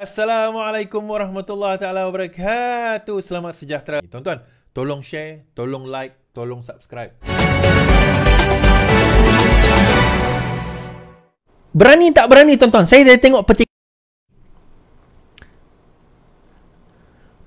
Assalamualaikum warahmatullahi taala wabarakatuh. Selamat sejahtera. Tuan-tuan, tolong share, tolong like, tolong subscribe. Berani tak berani tuan-tuan? Saya dah tengok peti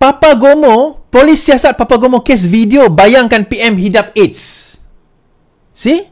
Papa Gomo, polis siasat Papa Gomo kes video bayangkan PM hidap AIDS. See?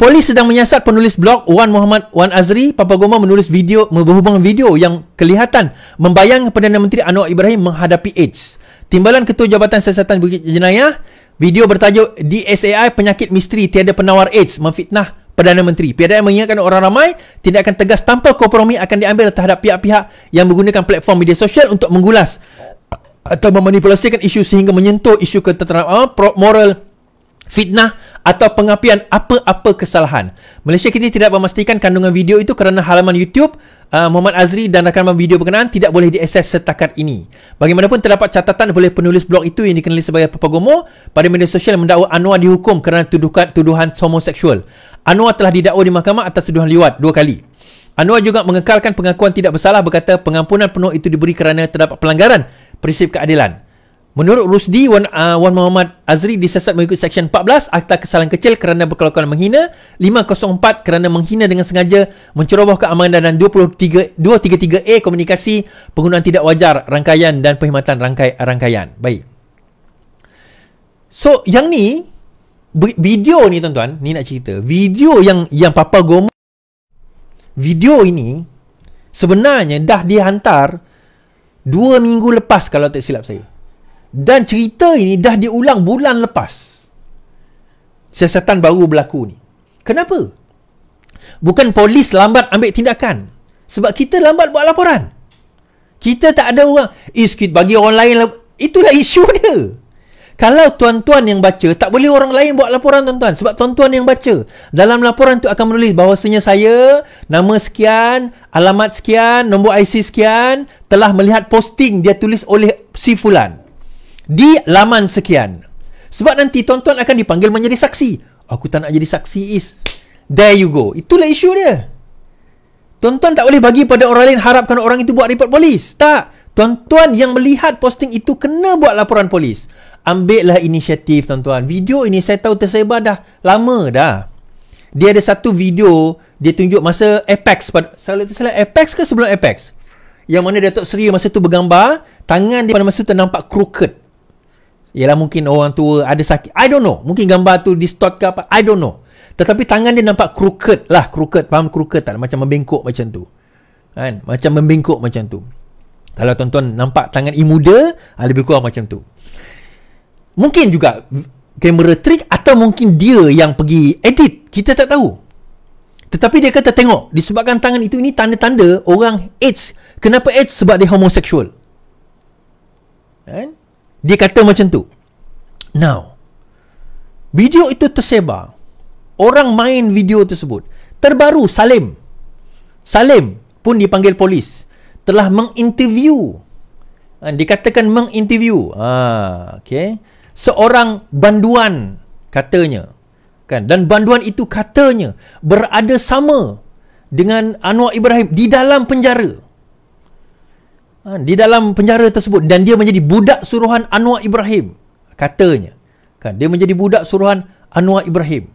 Polis sedang menyiasat penulis blog Wan Muhammad Wan Azri Papa Goma menulis video berhubungan video yang kelihatan membayang Perdana Menteri Anwar Ibrahim menghadapi AIDS. Timbalan Ketua Jabatan Siasatan Bukit Jenayah video bertajuk DSAI penyakit misteri tiada penawar AIDS memfitnah Perdana Menteri. PDAI mengingatkan orang ramai tindakan tegas tanpa kompromi akan diambil terhadap pihak-pihak yang menggunakan platform media sosial untuk mengulas atau memanipulasikan isu sehingga menyentuh isu ketenteraan moral fitnah atau pengapian apa-apa kesalahan. Malaysia kita tidak memastikan kandungan video itu kerana halaman YouTube uh, Muhammad Azri dan rakaman video berkenaan tidak boleh diakses setakat ini. Bagaimanapun terdapat catatan oleh penulis blog itu yang dikenali sebagai Papa Gomo pada media sosial mendakwa Anwar dihukum kerana tuduhan, tuduhan homoseksual. Anwar telah didakwa di mahkamah atas tuduhan liwat dua kali. Anwar juga mengekalkan pengakuan tidak bersalah berkata pengampunan penuh itu diberi kerana terdapat pelanggaran prinsip keadilan. Menurut Rusdi, Wan, uh, Wan Muhammad Azri disesat mengikut Seksyen 14 Akta Kesalahan Kecil kerana berkelakuan menghina 504 kerana menghina dengan sengaja menceroboh keamanan dan 23, 233A komunikasi penggunaan tidak wajar rangkaian dan perkhidmatan rangkai, rangkaian. Baik. So, yang ni Video ni tuan-tuan Ni nak cerita. Video yang yang Papa Gomo Video ini Sebenarnya dah dihantar Dua minggu lepas kalau tak silap saya dan cerita ini dah diulang bulan lepas. Siasatan baru berlaku ni. Kenapa? Bukan polis lambat ambil tindakan. Sebab kita lambat buat laporan. Kita tak ada orang. Eh, sikit bagi orang lain. Itulah isu dia. Kalau tuan-tuan yang baca, tak boleh orang lain buat laporan tuan-tuan. Sebab tuan-tuan yang baca. Dalam laporan tu akan menulis bahawasanya saya, nama sekian, alamat sekian, nombor IC sekian, telah melihat posting dia tulis oleh si Fulan di laman sekian. Sebab nanti tuan-tuan akan dipanggil menjadi saksi. Aku tak nak jadi saksi is. There you go. Itulah isu dia. Tuan-tuan tak boleh bagi pada orang lain harapkan orang itu buat report polis. Tak. Tuan-tuan yang melihat posting itu kena buat laporan polis. Ambillah inisiatif tuan-tuan. Video ini saya tahu tersebar dah lama dah. Dia ada satu video dia tunjuk masa Apex. Salah salah Apex ke sebelum Apex? Yang mana Datuk Seri masa tu bergambar, tangan dia pada masa tu nampak crooked. Ialah mungkin orang tua ada sakit. I don't know. Mungkin gambar tu distort ke apa. I don't know. Tetapi tangan dia nampak crooked lah. Crooked. Faham crooked tak? Macam membengkok macam tu. Kan? Macam membengkok macam tu. Kalau tuan-tuan nampak tangan imuda, ah, lebih kurang macam tu. Mungkin juga kamera trick atau mungkin dia yang pergi edit. Kita tak tahu. Tetapi dia kata tengok. Disebabkan tangan itu ini tanda-tanda orang AIDS. Kenapa AIDS? Sebab dia homoseksual. Kan? Dia kata macam tu. Now, video itu tersebar. Orang main video tersebut. Terbaru Salim. Salim pun dipanggil polis. Telah menginterview. Ha, dikatakan menginterview. Ha, okay. Seorang banduan katanya. Kan? Dan banduan itu katanya berada sama dengan Anwar Ibrahim di dalam penjara ha, di dalam penjara tersebut dan dia menjadi budak suruhan Anwar Ibrahim katanya. Kan dia menjadi budak suruhan Anwar Ibrahim.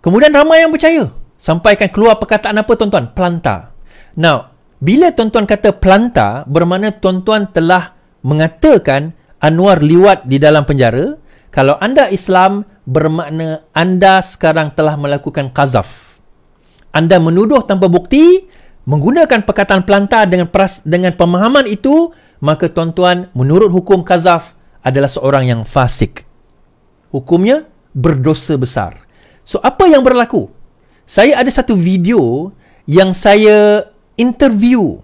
Kemudian ramai yang percaya sampaikan keluar perkataan apa tuan-tuan? Planta. Now bila tuan-tuan kata planta bermakna tuan-tuan telah mengatakan Anwar liwat di dalam penjara kalau anda Islam bermakna anda sekarang telah melakukan qazaf. Anda menuduh tanpa bukti menggunakan perkataan pelantar dengan peras, dengan pemahaman itu, maka tuan-tuan, menurut hukum kazaf adalah seorang yang fasik. Hukumnya berdosa besar. So, apa yang berlaku? Saya ada satu video yang saya interview.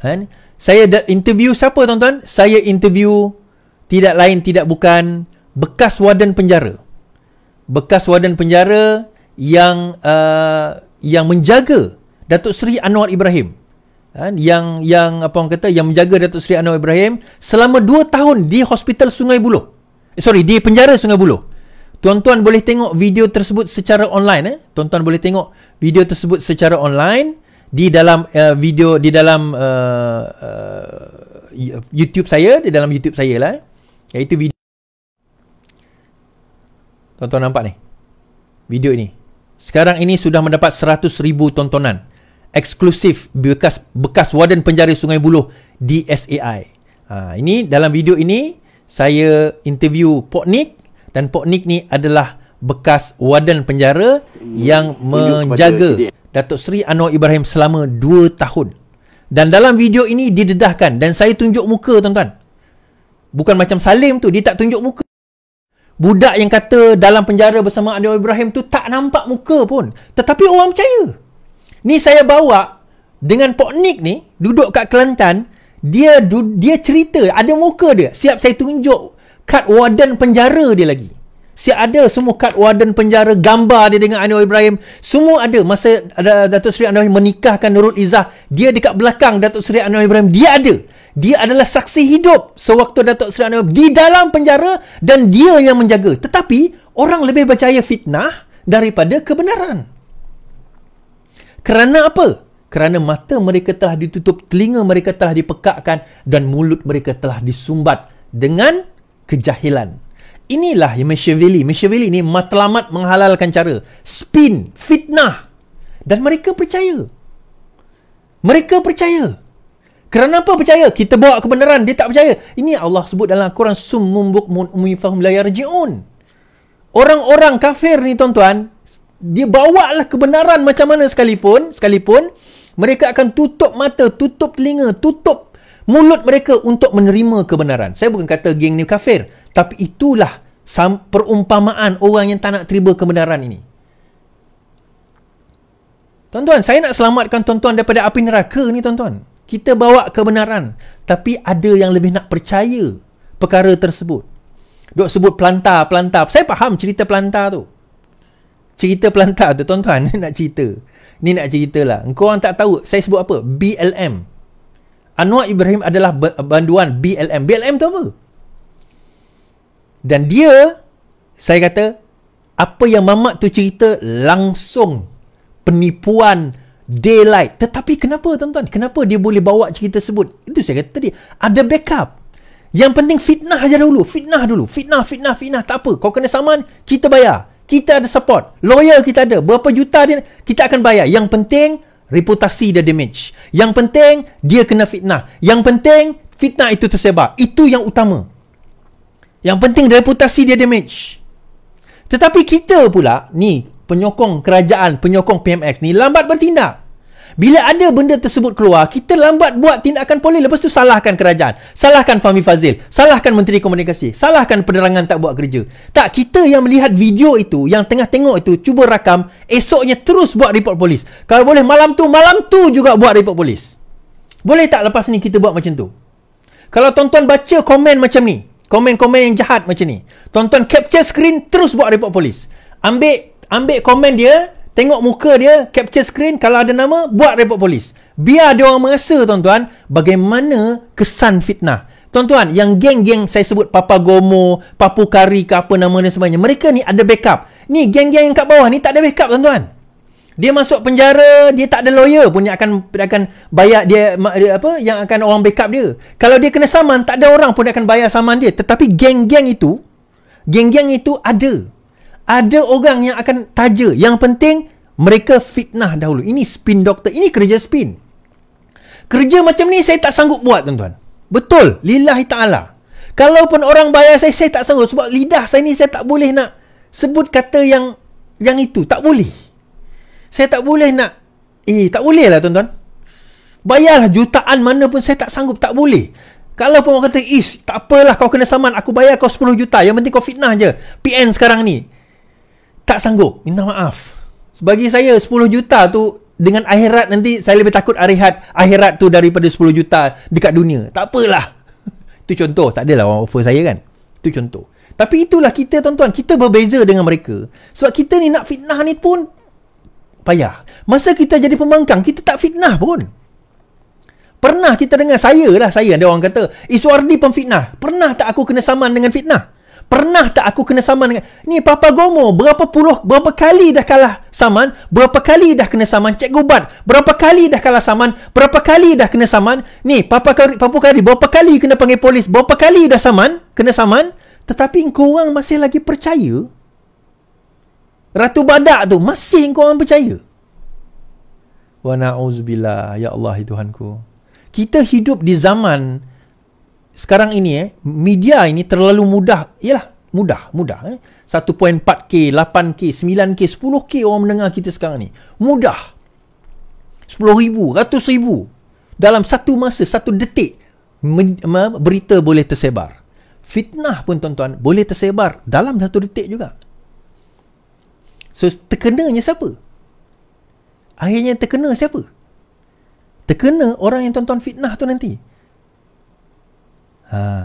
Kan? Saya interview siapa tuan-tuan? Saya interview tidak lain tidak bukan bekas warden penjara. Bekas warden penjara yang uh, yang menjaga Datuk Seri Anwar Ibrahim ha, yang yang apa orang kata yang menjaga Datuk Seri Anwar Ibrahim selama 2 tahun di Hospital Sungai Buloh. Eh, sorry, di penjara Sungai Buloh. Tuan-tuan boleh tengok video tersebut secara online eh. Tuan-tuan boleh tengok video tersebut secara online di dalam uh, video di dalam uh, uh, YouTube saya di dalam YouTube saya lah iaitu video Tonton nampak ni video ini sekarang ini sudah mendapat 100,000 tontonan eksklusif bekas bekas warden penjara Sungai Buloh di SAI ha, ini dalam video ini saya interview Pok Nick dan Pok Nick ni adalah bekas warden penjara yang menjaga Datuk Seri Anwar Ibrahim selama 2 tahun. Dan dalam video ini didedahkan dan saya tunjuk muka tuan-tuan. Bukan macam Salim tu, dia tak tunjuk muka. Budak yang kata dalam penjara bersama Anwar Ibrahim tu tak nampak muka pun. Tetapi orang percaya. Ni saya bawa dengan Pok Nick ni duduk kat Kelantan, dia dia cerita ada muka dia. Siap saya tunjuk kad warden penjara dia lagi. Si ada semua kad warden penjara, gambar dia dengan Anwar Ibrahim. Semua ada. Masa ada Datuk Seri Anwar menikahkan Nurul Izzah, dia dekat belakang Datuk Seri Anwar Ibrahim. Dia ada. Dia adalah saksi hidup sewaktu Datuk Seri Anwar di dalam penjara dan dia yang menjaga. Tetapi, orang lebih percaya fitnah daripada kebenaran. Kerana apa? Kerana mata mereka telah ditutup, telinga mereka telah dipekakkan dan mulut mereka telah disumbat dengan kejahilan. Inilah yang Machiavelli. Machiavelli ni matlamat menghalalkan cara. Spin, fitnah. Dan mereka percaya. Mereka percaya. Kerana apa percaya? Kita bawa kebenaran, dia tak percaya. Ini Allah sebut dalam Al-Quran summum bukmun umifahum la yarji'un. Orang-orang kafir ni tuan-tuan, dia bawa lah kebenaran macam mana sekalipun, sekalipun mereka akan tutup mata, tutup telinga, tutup mulut mereka untuk menerima kebenaran. Saya bukan kata geng ni kafir, tapi itulah perumpamaan orang yang tak nak terima kebenaran ini. Tuan-tuan, saya nak selamatkan tuan-tuan daripada api neraka ni tuan-tuan. Kita bawa kebenaran. Tapi ada yang lebih nak percaya perkara tersebut. Duk sebut pelantar-pelantar. Saya faham cerita pelantar tu. Cerita pelantar tu tuan-tuan. Ni nak cerita. Ni nak cerita lah. Engkau orang tak tahu. Saya sebut apa? BLM. Anwar Ibrahim adalah banduan BLM. BLM tu apa? Dan dia saya kata apa yang mamak tu cerita langsung penipuan daylight. Tetapi kenapa tuan-tuan? Kenapa dia boleh bawa cerita tersebut? Itu saya kata tadi. Ada backup. Yang penting fitnah aja dulu. Fitnah dulu. Fitnah, fitnah, fitnah. Tak apa. Kau kena saman, kita bayar. Kita ada support. Lawyer kita ada. Berapa juta dia, kita akan bayar. Yang penting, reputasi dia damage. Yang penting, dia kena fitnah. Yang penting, fitnah itu tersebar. Itu yang utama. Yang penting reputasi dia damage. Tetapi kita pula, ni penyokong kerajaan, penyokong PMX ni lambat bertindak. Bila ada benda tersebut keluar, kita lambat buat tindakan polis. Lepas tu salahkan kerajaan. Salahkan Fahmi Fazil. Salahkan Menteri Komunikasi. Salahkan penerangan tak buat kerja. Tak, kita yang melihat video itu, yang tengah tengok itu, cuba rakam, esoknya terus buat report polis. Kalau boleh malam tu, malam tu juga buat report polis. Boleh tak lepas ni kita buat macam tu? Kalau tuan-tuan baca komen macam ni, Komen-komen yang jahat macam ni. Tonton capture screen terus buat report polis. Ambil ambil komen dia, tengok muka dia, capture screen kalau ada nama buat report polis. Biar dia orang merasa tuan-tuan bagaimana kesan fitnah. Tuan-tuan, yang geng-geng saya sebut Papa Gomo, Papu Kari ke apa nama dia sebenarnya. Mereka ni ada backup. Ni geng-geng yang kat bawah ni tak ada backup tuan-tuan. Dia masuk penjara, dia tak ada lawyer pun yang akan akan bayar dia, dia apa yang akan orang backup dia. Kalau dia kena saman, tak ada orang pun akan bayar saman dia. Tetapi geng-geng itu, geng-geng itu ada. Ada orang yang akan taja. Yang penting mereka fitnah dahulu. Ini spin doktor. Ini kerja spin. Kerja macam ni saya tak sanggup buat tuan-tuan. Betul. Lillahi ta'ala. Kalaupun orang bayar saya, saya tak sanggup. Sebab lidah saya ni saya tak boleh nak sebut kata yang yang itu. Tak boleh. Saya tak boleh nak Eh tak boleh lah tuan-tuan Bayarlah jutaan mana pun Saya tak sanggup Tak boleh Kalau pun orang kata Is tak apalah kau kena saman Aku bayar kau 10 juta Yang penting kau fitnah je PN sekarang ni Tak sanggup Minta maaf Bagi saya 10 juta tu Dengan akhirat nanti Saya lebih takut akhirat Akhirat tu daripada 10 juta Dekat dunia Tak apalah Itu contoh Tak adalah orang offer saya kan Itu contoh tapi itulah kita tuan-tuan Kita berbeza dengan mereka Sebab kita ni nak fitnah ni pun payah. Masa kita jadi pembangkang, kita tak fitnah pun. Pernah kita dengar, saya lah saya, ada orang kata, Iswardi pemfitnah. Pernah tak aku kena saman dengan fitnah? Pernah tak aku kena saman dengan Ni Papa Gomo Berapa puluh Berapa kali dah kalah saman? Berapa kali dah kena saman Cikgu Bat Berapa kali dah kalah saman? Berapa kali dah kena saman? Ni Papa Kari, Papa Kari Berapa kali kena panggil polis? Berapa kali dah saman? Kena saman? Tetapi kau orang masih lagi percaya? Ratu Badak tu Masih kau orang percaya? Wa na'uzubillah Ya Allah Tuhanku. Kita hidup di zaman sekarang ini eh media ini terlalu mudah. Yalah mudah mudah eh. 1.4k 8k 9k 10k orang mendengar kita sekarang ni. Mudah. 10 ribu ratus ribu. Dalam satu masa satu detik berita boleh tersebar. Fitnah pun tuan-tuan boleh tersebar dalam satu detik juga. So terkenanya siapa? Akhirnya terkena siapa? Terkena orang yang tuan-tuan fitnah tu nanti 아,